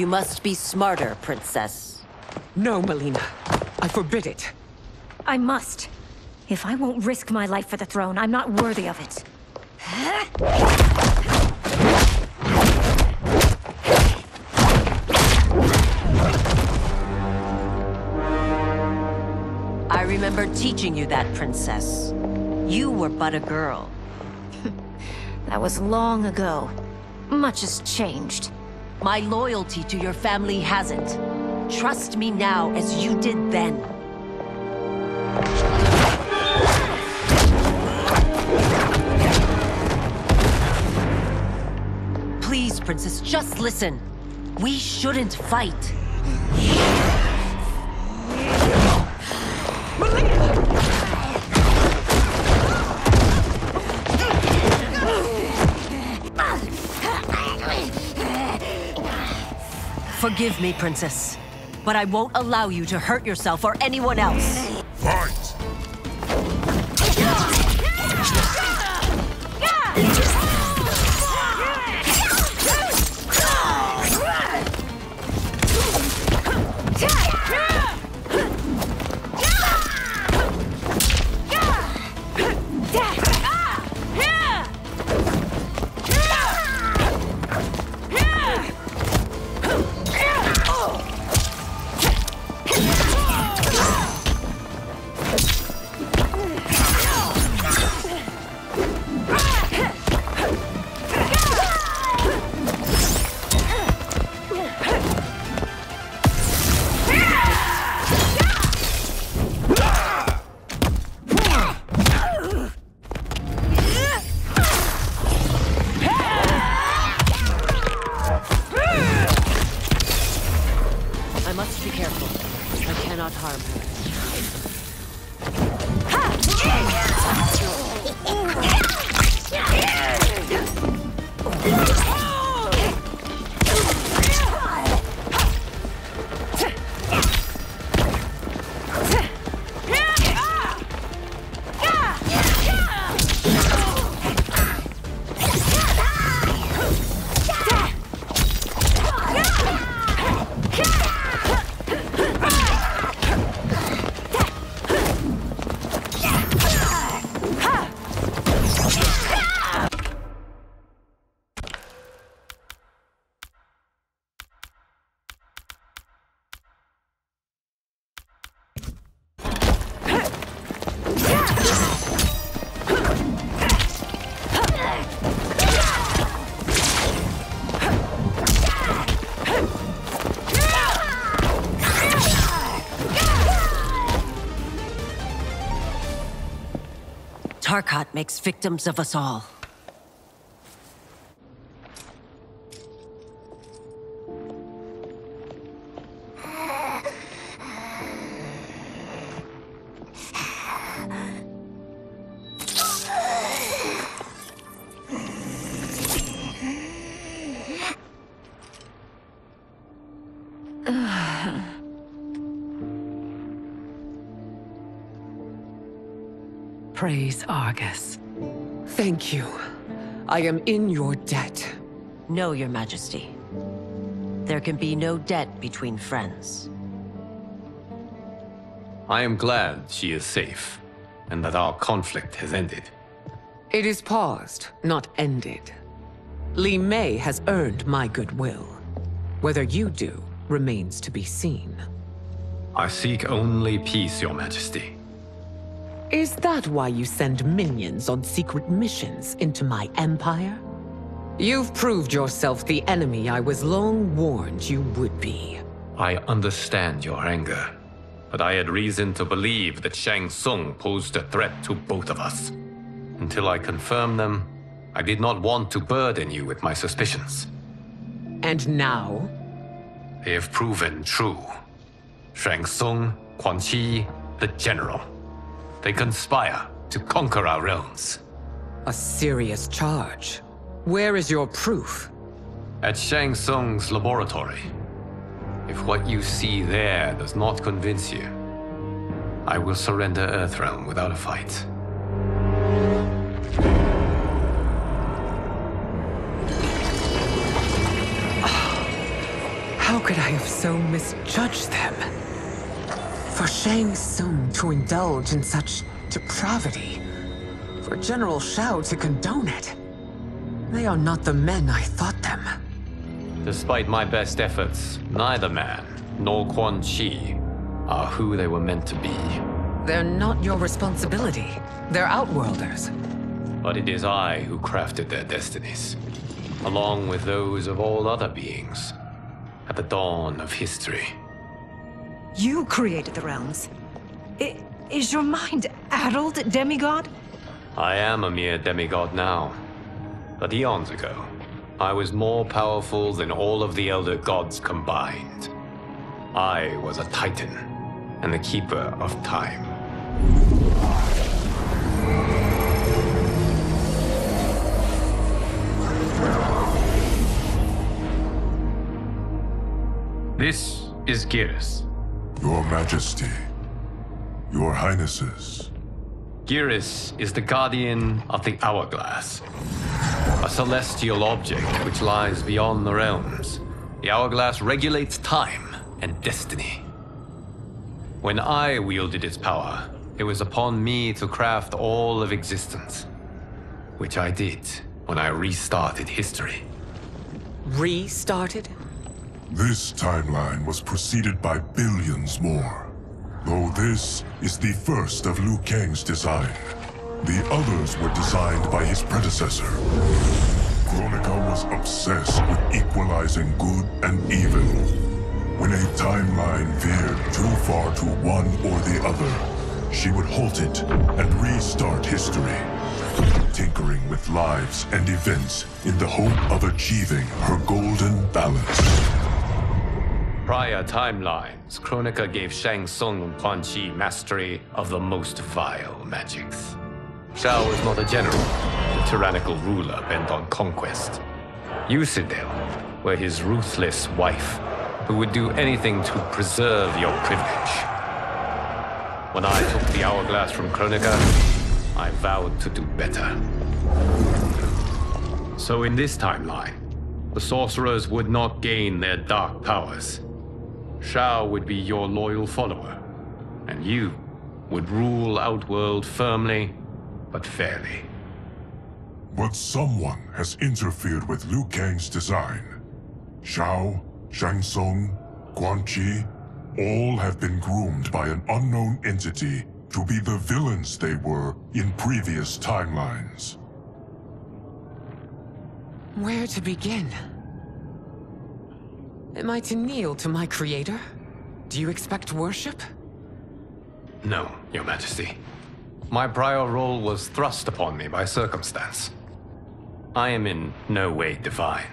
You must be smarter, Princess. No, Mileena. I forbid it. I must. If I won't risk my life for the throne, I'm not worthy of it. I remember teaching you that, Princess. You were but a girl. That was long ago. Much has changed. My loyalty to your family hasn't. Trust me now as you did then. Please, Princess, just listen. We shouldn't fight. Forgive me, Princess. But I won't allow you to hurt yourself or anyone else. Fight! Tarkat makes victims of us all. Argus. Thank you. I am in your debt. No, Your Majesty. There can be no debt between friends. I am glad she is safe, and that our conflict has ended. It is paused, not ended. Li Mei has earned my goodwill. Whether you do remains to be seen. I seek only peace, Your Majesty. Is that why you send minions on secret missions into my empire? You've proved yourself the enemy I was long warned you would be. I understand your anger, but I had reason to believe that Shang Tsung posed a threat to both of us. Until I confirmed them, I did not want to burden you with my suspicions. And now, They have proven true. Shang Tsung, Quan Chi, the General. They conspire to conquer our realms. a serious charge. Where is your proof? At Shang Tsung's laboratory. If what you see there does not convince you, I will surrender Earthrealm without a fight. How could I have so misjudged them? For Shang Tsung to indulge in such depravity, for General Shao to condone it, they are not the men I thought them. Despite my best efforts, neither man nor Quan Chi are who they were meant to be. They're not your responsibility. They're Outworlders. But it is I who crafted their destinies, along with those of all other beings, at the dawn of history. You created the realms. I, is your mind addled, demigod? I am a mere demigod now. But eons ago, I was more powerful than all of the Elder Gods combined. I was a Titan, and the Keeper of Time. This is Geras. Your Majesty, Your Highnesses, Geras is the guardian of the Hourglass, a celestial object which lies beyond the realms. The Hourglass regulates time and destiny. When I wielded its power, it was upon me to craft all of existence, which I did when I restarted history. Restarted? This timeline was preceded by billions more. Though this is the first of Liu Kang's design, the others were designed by his predecessor. Kronika was obsessed with equalizing good and evil. When a timeline veered too far to one or the other, she would halt it and restart history, tinkering with lives and events in the hope of achieving her golden balance. Prior timelines, Kronika gave Shang Tsung and Quan Chi mastery of the most vile magics. Shao was not a general, a tyrannical ruler bent on conquest. Usidel were his ruthless wife, who would do anything to preserve your privilege. When I took the hourglass from Kronika, I vowed to do better. So in this timeline, the sorcerers would not gain their dark powers. Shao would be your loyal follower, and you would rule Outworld firmly but fairly. But someone has interfered with Liu Kang's design. Shao, Shang Tsung, Quan Chi, all have been groomed by an unknown entity to be the villains they were in previous timelines. Where to begin? Am I to kneel to my creator? Do you expect worship? No, Your Majesty. My prior role was thrust upon me by circumstance. I am in no way divine.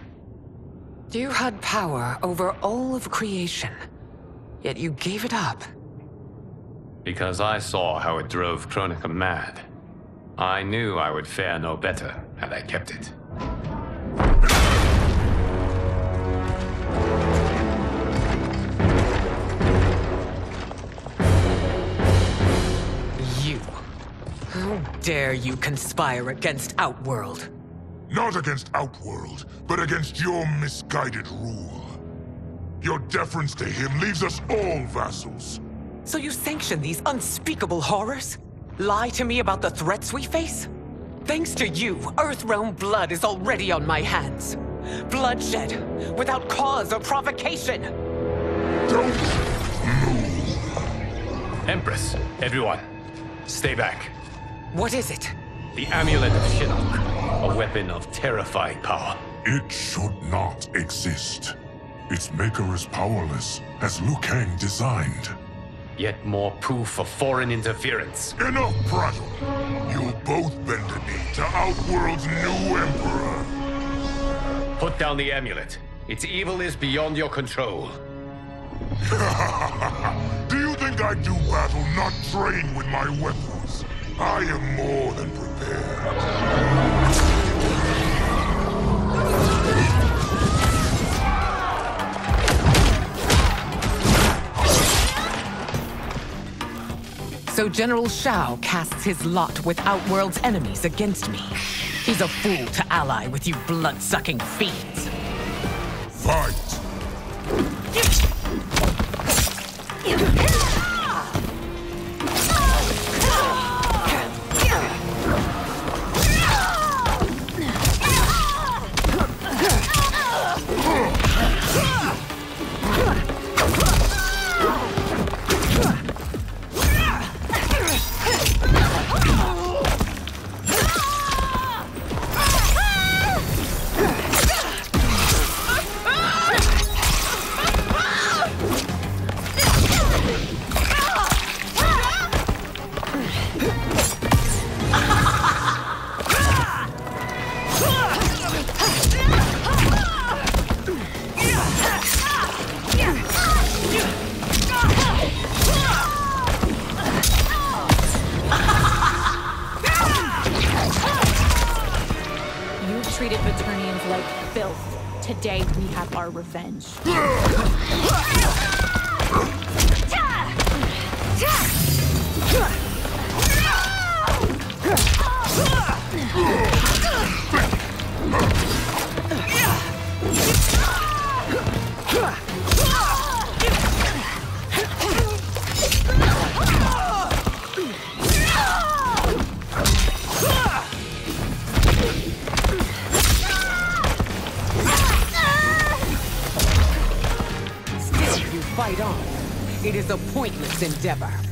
You had power over all of creation, yet you gave it up. Because I saw how it drove Kronika mad. I knew I would fare no better had I kept it. Dare you conspire against Outworld? Not against Outworld, but against your misguided rule. Your deference to him leaves us all vassals. So you sanction these unspeakable horrors? Lie to me about the threats we face? Thanks to you, Earthrealm blood is already on my hands. Bloodshed, without cause or provocation. Don't move. Empress, everyone, stay back. What is it? The Amulet of Shinnok, a weapon of terrifying power. It should not exist. Its maker is powerless, as Liu Kang designed. Yet more proof of foreign interference. Enough prattle! You'll both bend a knee to Outworld's new emperor. Put down the amulet. Its evil is beyond your control. Do you think I do battle not trained with my weapons? I am more than prepared. So General Shao casts his lot with Outworld's enemies against me. He's a fool to ally with you blood-sucking fiends. Fight! Endeavor.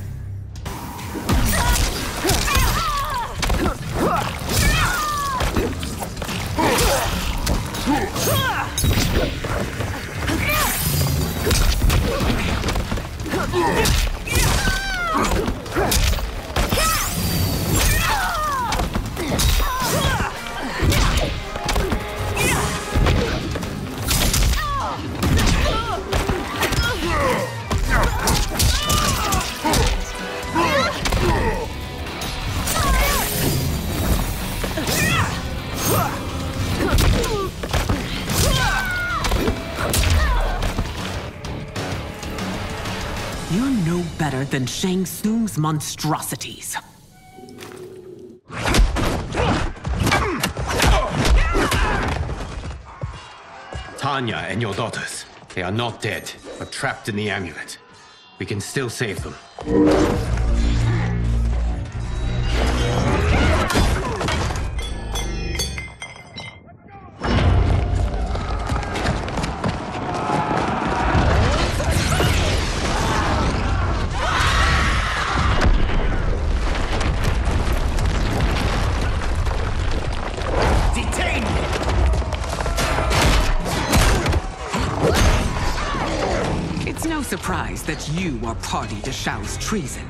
Than Shang Tsung's monstrosities. Tanya and your daughters, they are not dead, but trapped in the amulet. We can still save them. That you are party to Shao's treason.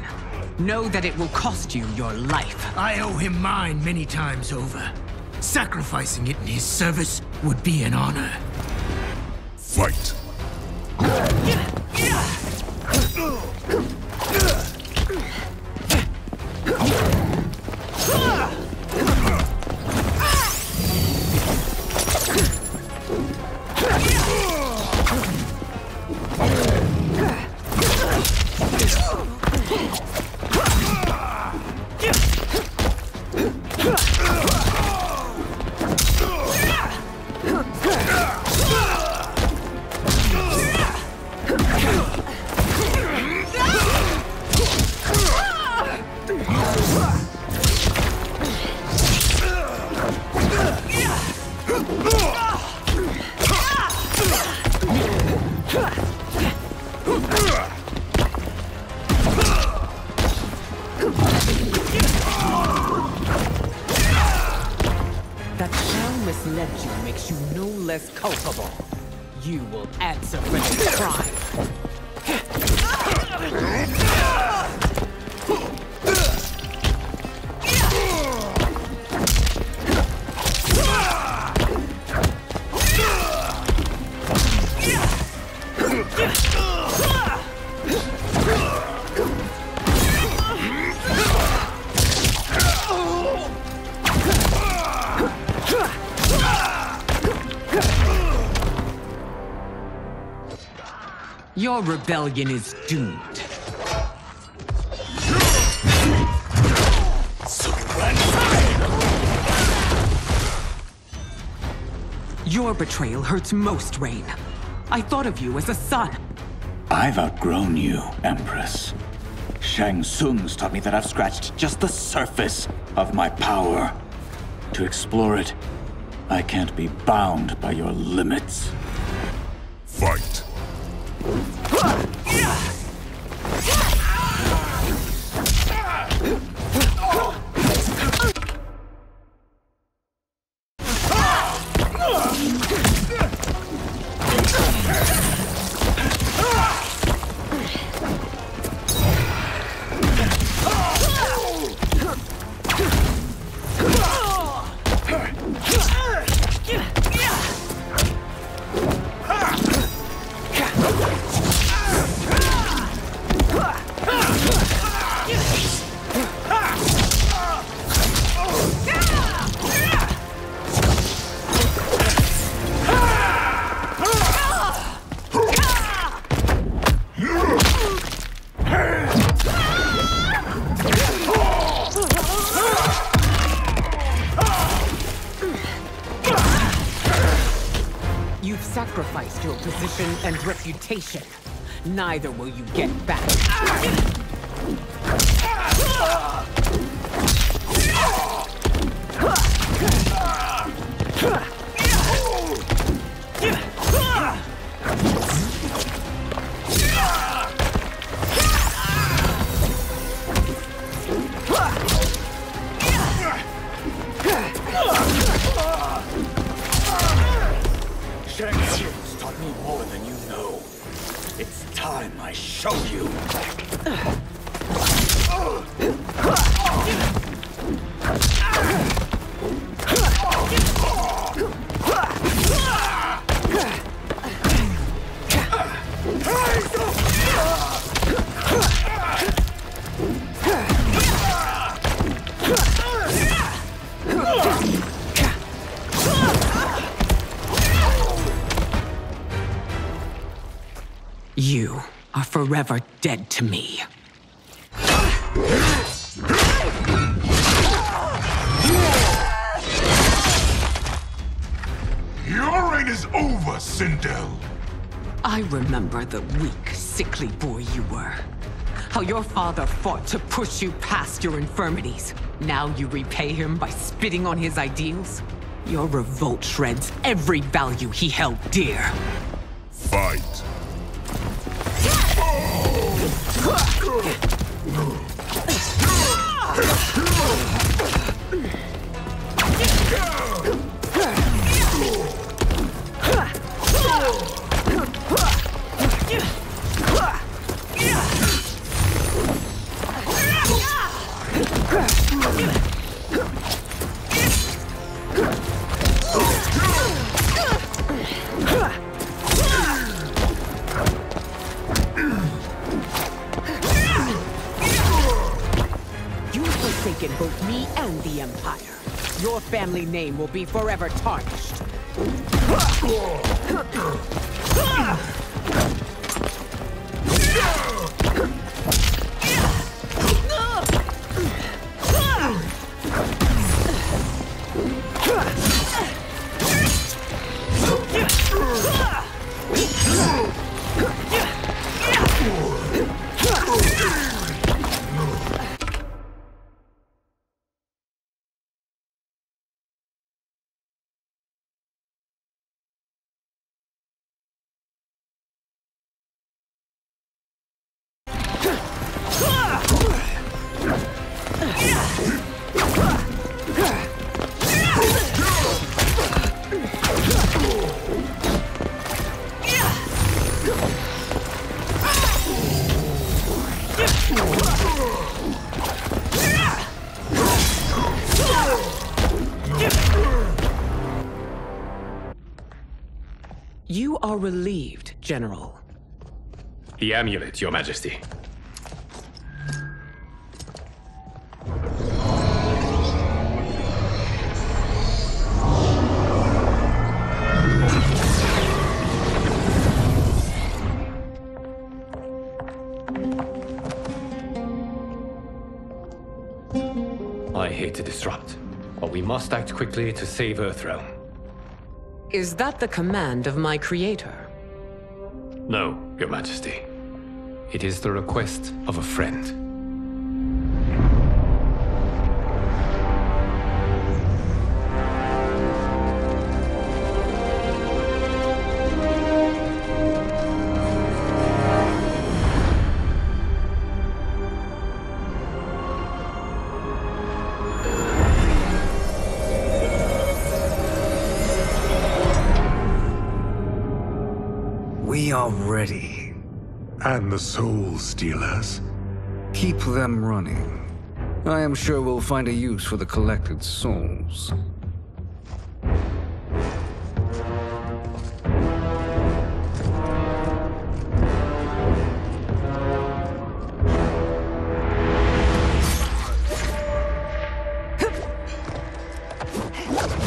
Know that it will cost you your life. I owe him mine many times over. Sacrificing it in his service would be an honor. Fight! Your rebellion is doomed. Your betrayal hurts most, Rain. I thought of you as a son. I've outgrown you, Empress. Shang Tsung's taught me that I've scratched just the surface of my power. To explore it, I can't be bound by your limits. Fight! Position and reputation. Neither will you get back. Forever dead to me. Your reign is over, Sindel. I remember the weak, sickly boy you were. How your father fought to push you past your infirmities. Now you repay him by spitting on his ideals? Your revolt shreds every value he held dear. Fight. You've forsaken both me and the Empire. Your family name will be forever tarnished. Are relieved, General. The amulet, Your Majesty. I hate to disrupt, but we must act quickly to save Earthrealm. Is that the command of my creator? No, Your Majesty. It is the request of a friend. and the Soul Stealers. Keep them running. I am sure we'll find a use for the collected souls.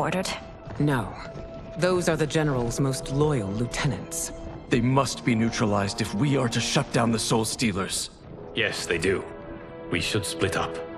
ordered? No. Those are the General's most loyal lieutenants. They must be neutralized if we are to shut down the Soul Stealers. Yes, they do. We should split up.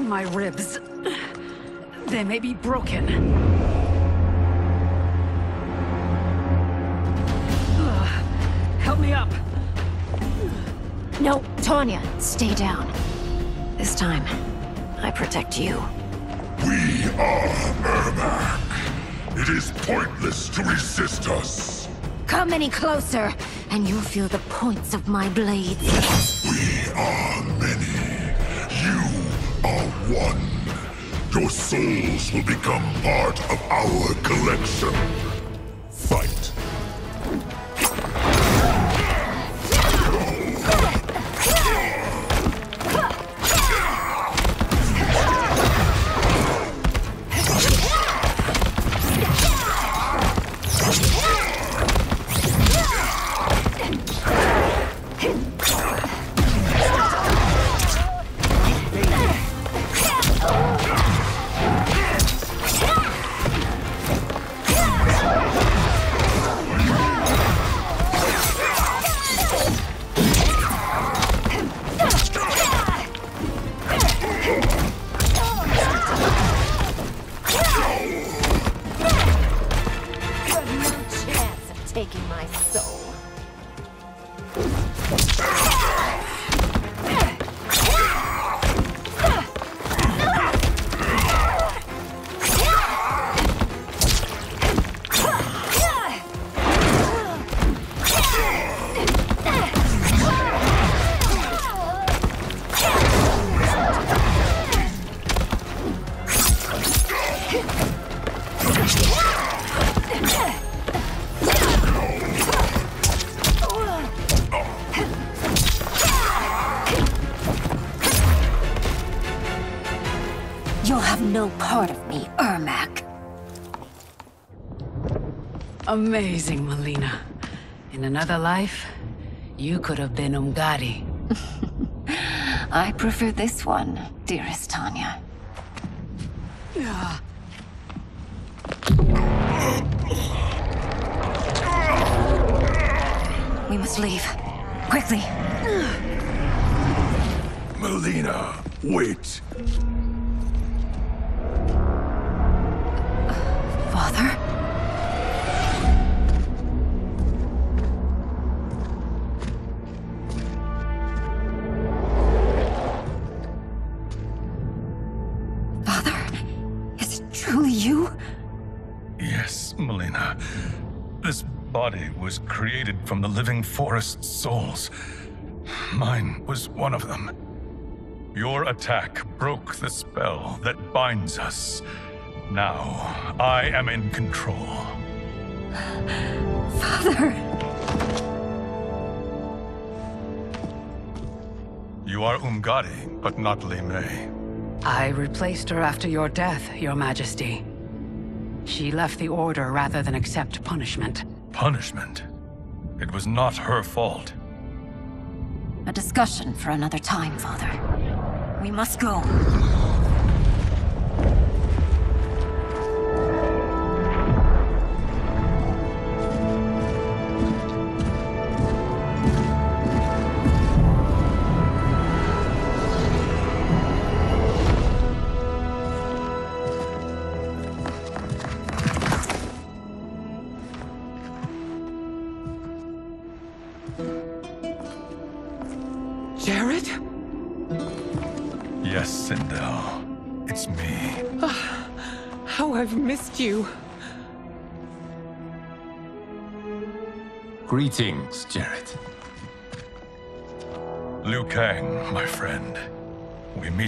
My ribs. They may be broken. Ugh. Help me up. No, Tanya, stay down. This time, I protect you. We are Ermac. It is pointless to resist us. Come any closer, and you'll feel the points of my blades. We are are one. Your souls will become part of our collection. Amazing, Mileena. In another life, you could have been Umgadi. I prefer this one, dearest Tanya. We must leave. Quickly. Mileena, wait. Created from the living forest's souls. Mine was one of them. Your attack broke the spell that binds us. Now, I am in control. Father! You are Umgadi, but not Li Mei. I replaced her after your death, Your Majesty. She left the Order rather than accept punishment. Punishment? It was not her fault. A discussion for another time, Father. We must go.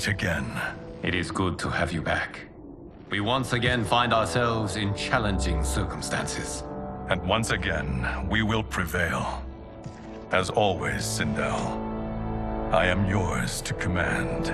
Meet again. It is good to have you back. We once again find ourselves in challenging circumstances. And once again, we will prevail. As always, Sindel, I am yours to command.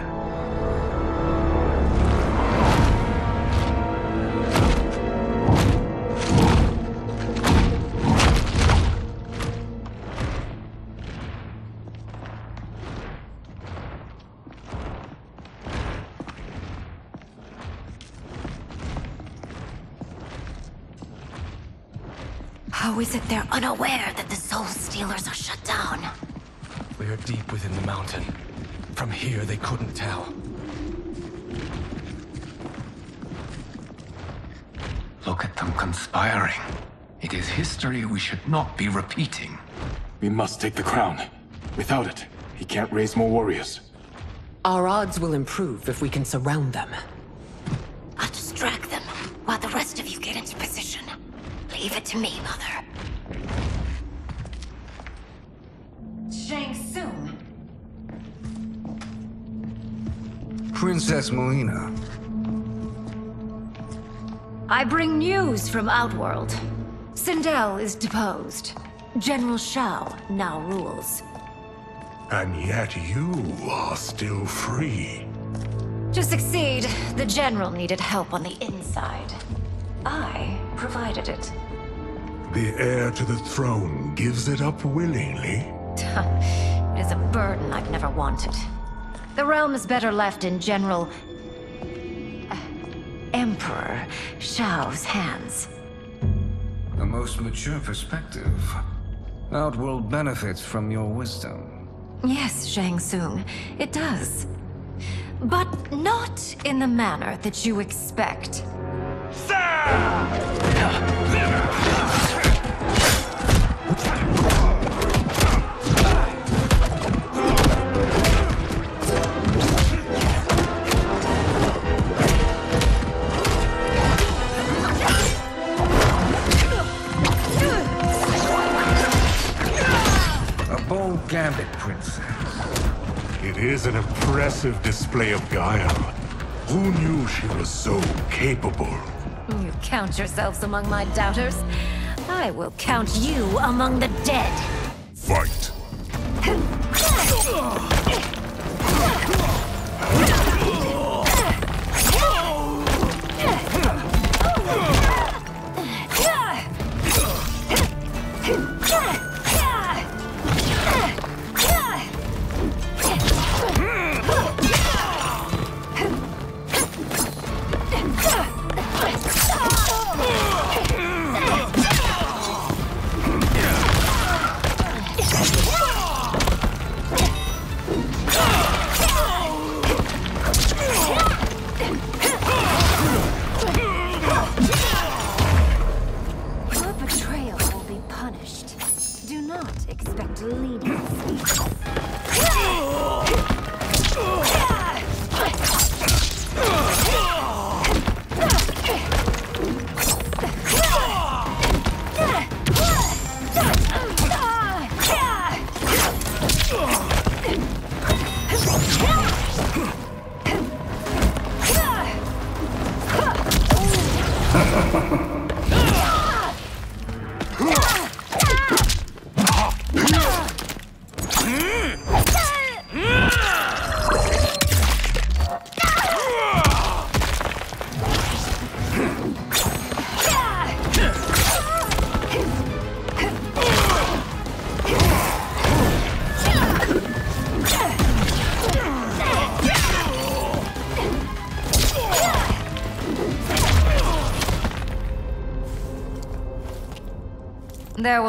We are deep within the mountain. From here, they couldn't tell. Look at them conspiring. It is history we should not be repeating. We must take the crown. Without it, he can't raise more warriors. Our odds will improve if we can surround them. I'll distract them while the rest of you get into position. Leave it to me, Mother. Princess Mileena. I bring news from Outworld. Sindel is deposed. General Shao now rules. And yet you are still free. To succeed, the General needed help on the inside. I provided it. The heir to the throne gives it up willingly. it is a burden I've never wanted. The realm is better left in General... uh, Emperor Shao's hands. A most mature perspective. Outworld benefits from your wisdom. Yes, Shang Tsung, it does. But not in the manner that you expect. A Princess. It is an impressive display of guile. Who knew she was so capable? You count yourselves among my doubters. I will count you among the dead. Fight!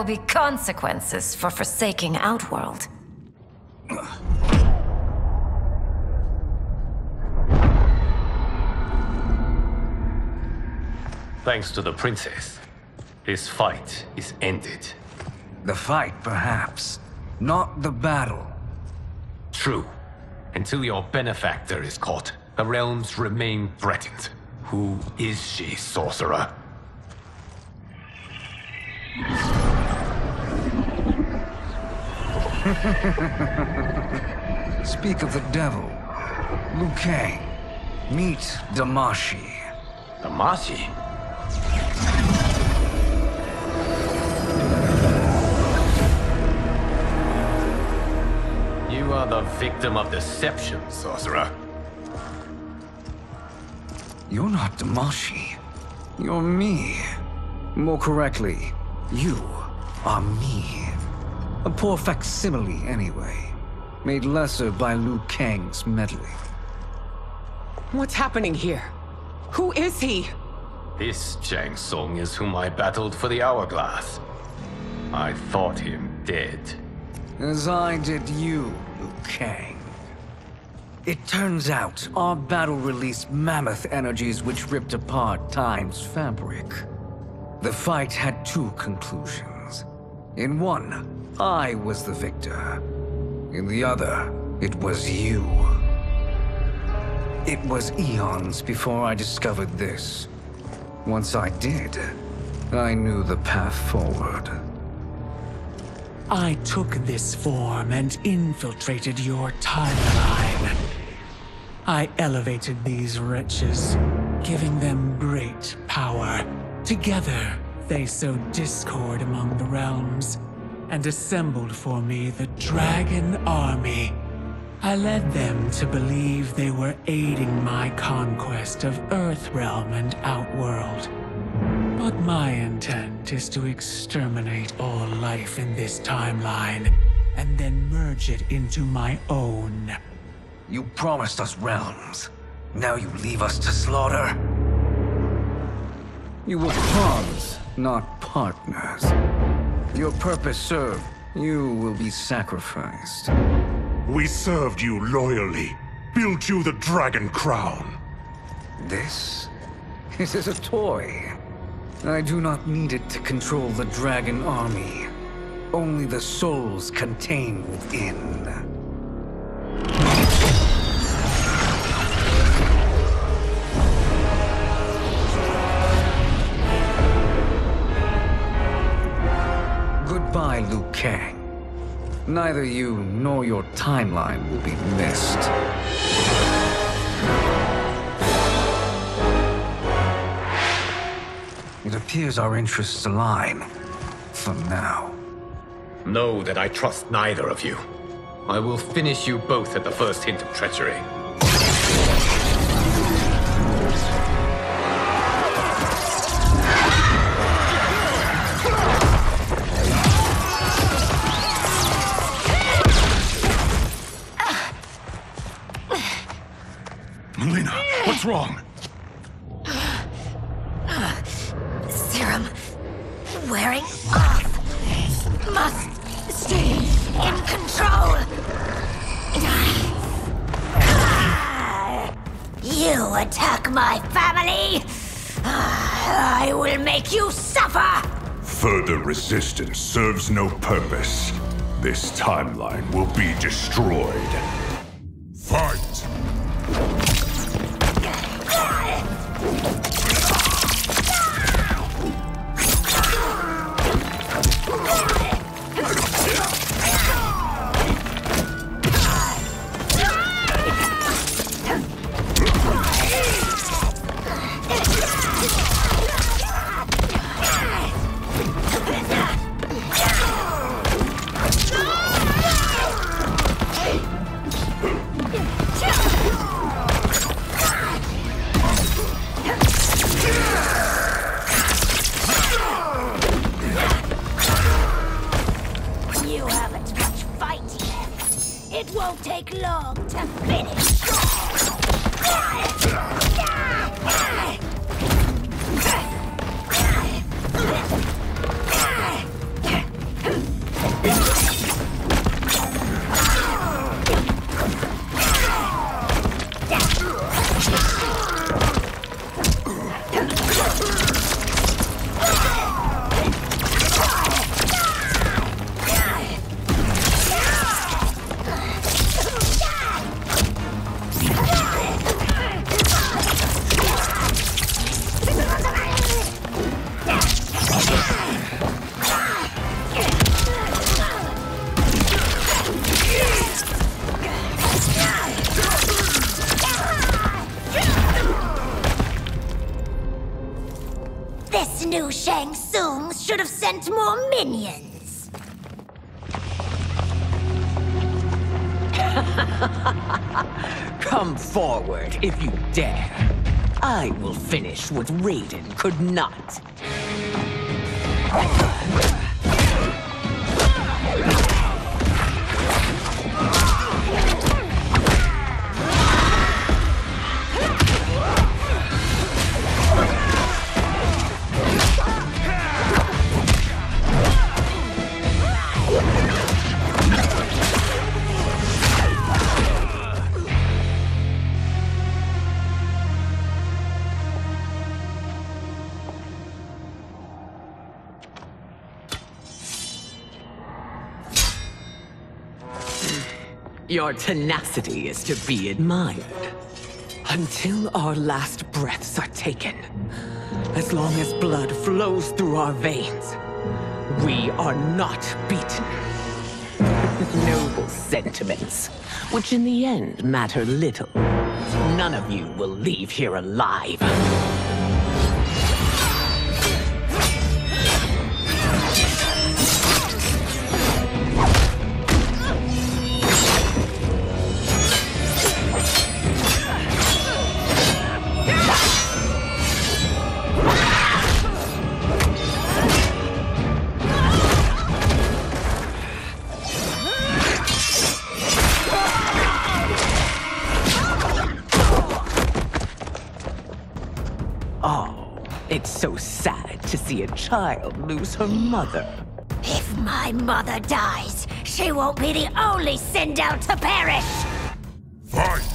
Be consequences for forsaking Outworld. Thanks to the princess, this fight is ended. The fight, perhaps. Not the battle. True. Until your benefactor is caught, the realms remain threatened. Who is she, sorcerer? Speak of the devil. Liu Kang. Meet Damashi. Damashi? You are the victim of deception, sorcerer. You're not Damashi. You're me. More correctly, you are me. A poor facsimile, anyway. Made lesser by Liu Kang's meddling. What's happening here? Who is he? This Shang Tsung is whom I battled for the Hourglass. I thought him dead. As I did you, Liu Kang. It turns out our battle released mammoth energies which ripped apart time's fabric. The fight had two conclusions. In one, I was the victor. In the other, it was you. It was eons before I discovered this. Once I did, I knew the path forward. I took this form and infiltrated your timeline. I elevated these wretches, giving them great power. Together, they sowed discord among the realms and assembled for me the Dragon Army. I led them to believe they were aiding my conquest of Earthrealm and Outworld. But my intent is to exterminate all life in this timeline, and then merge it into my own. You promised us realms. Now you leave us to slaughter? You were pawns, not partners. Your purpose served, you will be sacrificed. We served you loyally, built you the Dragon Crown. This? This is a toy. I do not need it to control the Dragon Army. Only the souls contained within. Kang. Neither you nor your timeline will be missed. It appears our interests align. For now. Know that I trust neither of you. I will finish you both at the first hint of treachery. Further resistance serves no purpose. This timeline will be destroyed. Could not. Your tenacity is to be admired. Until our last breaths are taken. As long as blood flows through our veins, we are not beaten. Noble sentiments, which in the end matter little. None of you will leave here alive. Child lose her mother. If my mother dies, she won't be the only Sindel to perish! Fight!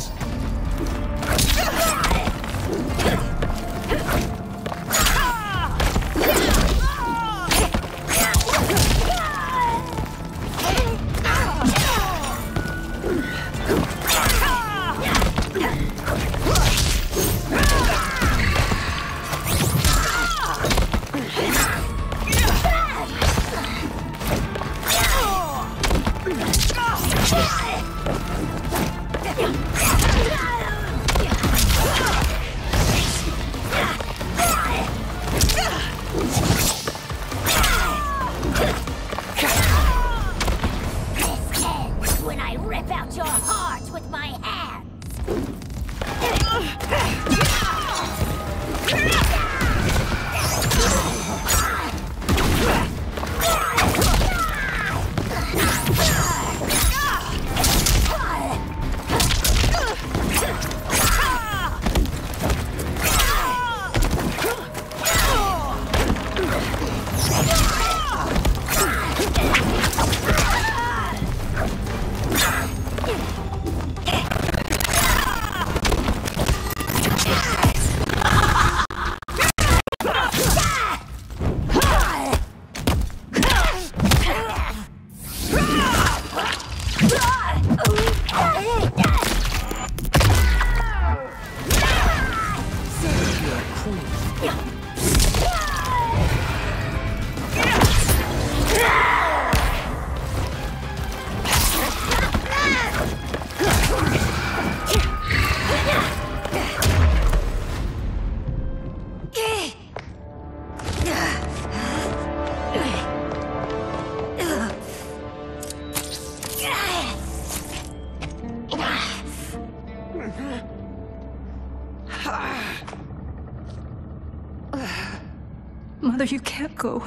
Mother, you can't go.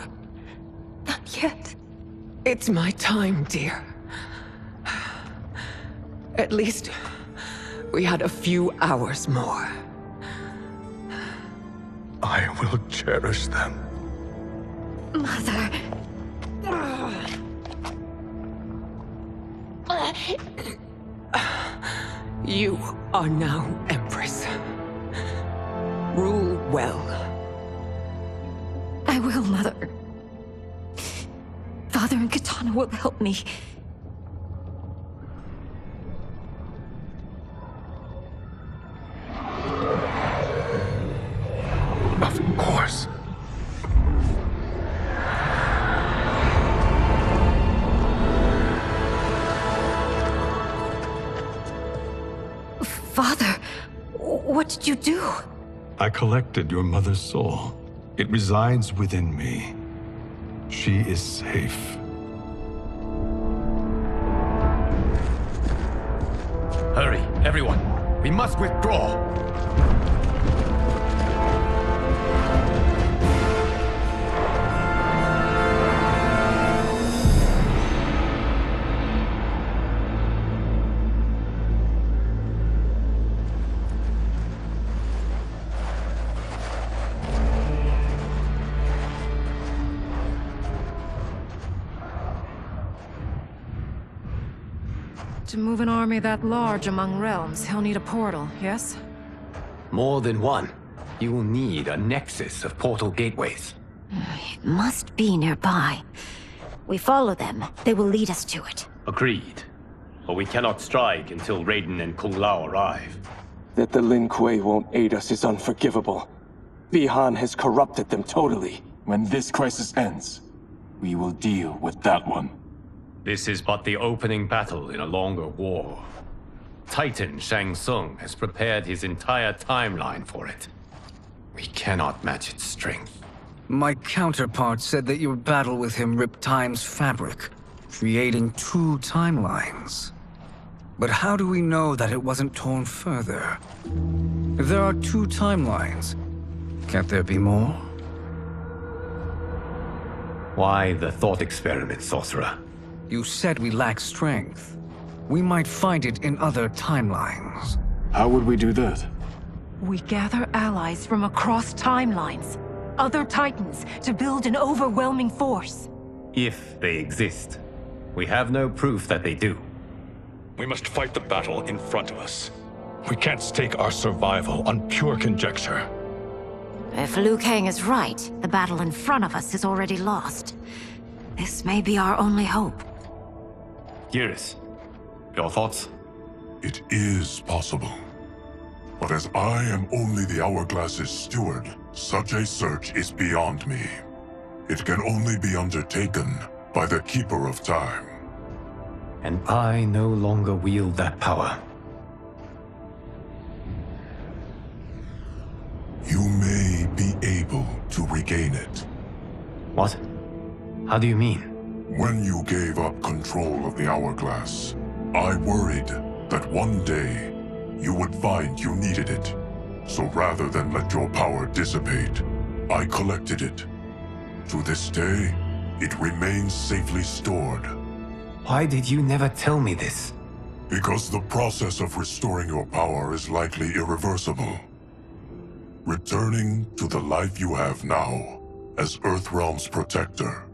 Not yet. It's my time, dear. At least we had a few hours more. I will cherish them. Mother. You are now Empress. Rule well. Will help me. Of course. Father, what did you do? I collected your mother's soul It resides within me. She is safe. Everyone. We must withdraw. To move an army that large among realms, he'll need a portal, yes? More than one. You will need a nexus of portal gateways. It must be nearby. We follow them. They will lead us to it. Agreed. But we cannot strike until Raiden and Kung Lao arrive. That the Lin Kuei won't aid us is unforgivable. Bi-Han has corrupted them totally. When this crisis ends, we will deal with that one. This is but the opening battle in a longer war. Titan Shang Tsung has prepared his entire timeline for it. We cannot match its strength. My counterpart said that your battle with him ripped time's fabric, creating two timelines. But how do we know that it wasn't torn further? If there are two timelines, can't there be more? Why the thought experiment, Sorcerer? You said we lack strength. We might find it in other timelines. How would we do that? We gather allies from across timelines, other titans, to build an overwhelming force. If they exist. We have no proof that they do. We must fight the battle in front of us. We can't stake our survival on pure conjecture. If Liu Kang is right, the battle in front of us is already lost. This may be our only hope. Geras, your thoughts? It is possible. But as I am only the Hourglass's steward, such a search is beyond me. It can only be undertaken by the Keeper of Time. And I no longer wield that power. You may be able to regain it. What? How do you mean? When you gave up control of the Hourglass, I worried that one day you would find you needed it. So rather than let your power dissipate, I collected it. To this day, it remains safely stored. Why did you never tell me this? Because the process of restoring your power is likely irreversible. Returning to the life you have now, as Earthrealm's protector,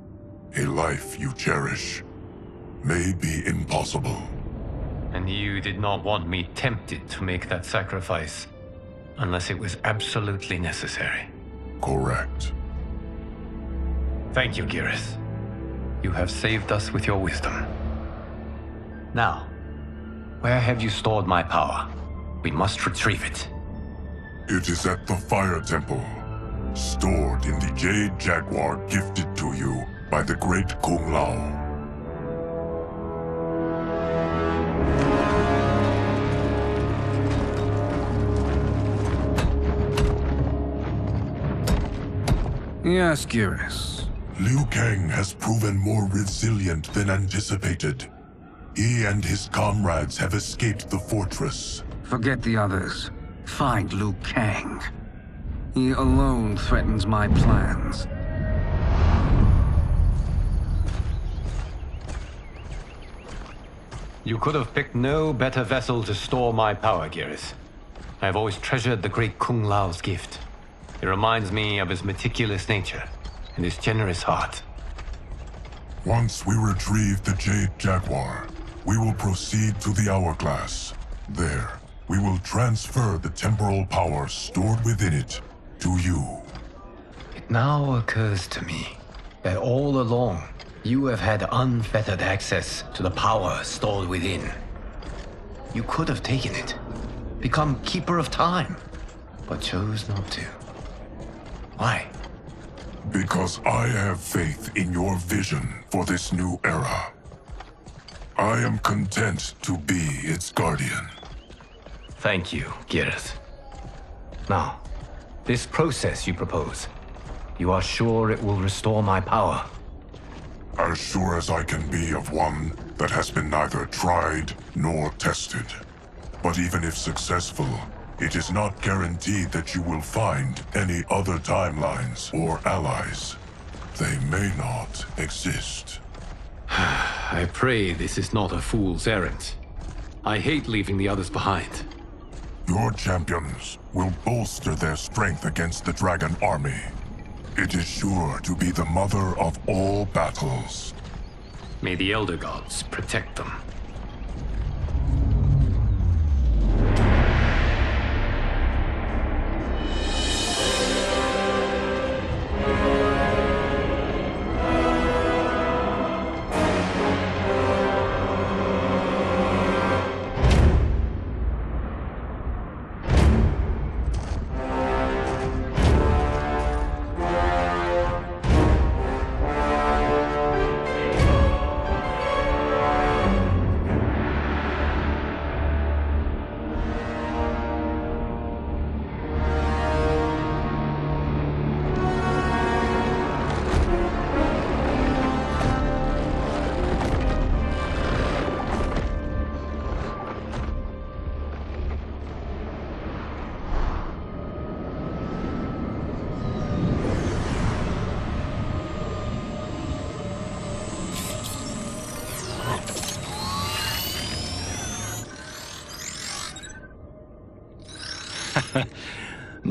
a life you cherish, may be impossible. And you did not want me tempted to make that sacrifice, unless it was absolutely necessary. Correct. Thank you, Geras. You have saved us with your wisdom. Now, where have you stored my power? We must retrieve it. It is at the Fire Temple, stored in the Jade Jaguar gifted to you by the great Kung Lao. Yes, Geras. Liu Kang has proven more resilient than anticipated. He and his comrades have escaped the fortress. Forget the others. Find Liu Kang. He alone threatens my plans. You could have picked no better vessel to store my power, Geras. I have always treasured the great Kung Lao's gift. It reminds me of his meticulous nature and his generous heart. Once we retrieve the Jade Jaguar, we will proceed to the Hourglass. There, we will transfer the temporal power stored within it to you. It now occurs to me that all along, you have had unfettered access to the power stored within. You could have taken it, become Keeper of Time, but chose not to. Why? Because I have faith in your vision for this new era. I am content to be its guardian. Thank you, Geras. Now, this process you propose, You are sure it will restore my power? As sure as I can be of one that has been neither tried nor tested. But even if successful, it is not guaranteed that you will find any other timelines or allies. They may not exist. I pray this is not a fool's errand. I hate leaving the others behind. Your champions will bolster their strength against the Dragon Army. It is sure to be the mother of all battles. May the Elder Gods protect them.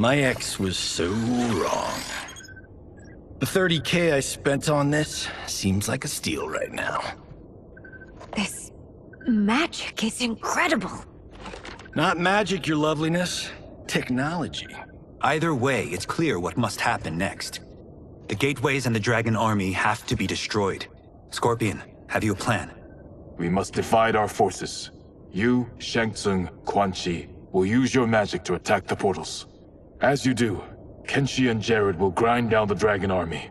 My ex was so wrong. The 30k I spent on this seems like a steal right now. This magic is incredible. Not magic, your loveliness. Technology. Either way, it's clear what must happen next. The gateways and the Dragon Army have to be destroyed. Scorpion, have you a plan? We must divide our forces. You, Shang Tsung, Quan Chi, will use your magic to attack the portals. As you do, Kenshi and Jared will grind down the Dragon Army.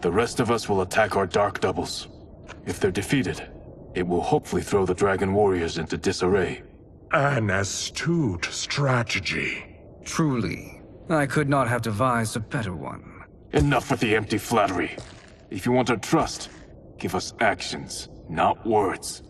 The rest of us will attack our Dark Doubles. If they're defeated, it will hopefully throw the Dragon Warriors into disarray. An astute strategy. Truly, I could not have devised a better one. Enough with the empty flattery. If you want our trust, give us actions, not words.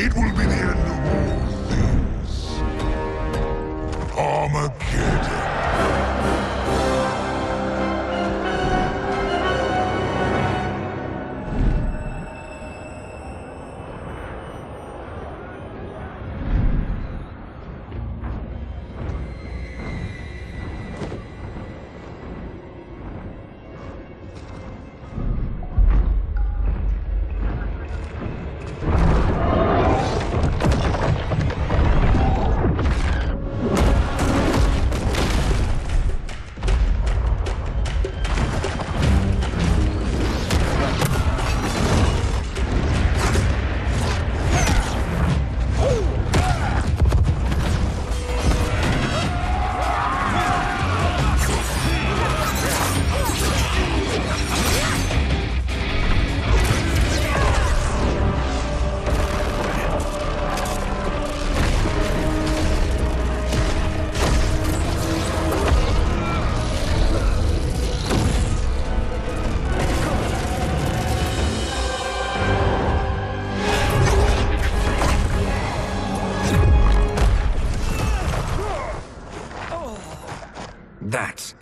It will be the end of all things. Armageddon.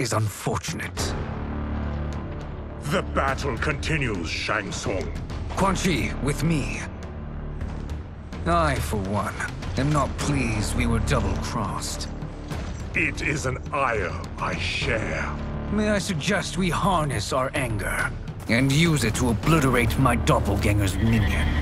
Is unfortunate. The battle continues, Shang Tsung. Quan Chi, with me. I, for one, am not pleased we were double-crossed. It is an ire I share. May I suggest we harness our anger and use it to obliterate my doppelganger's minions? Fight!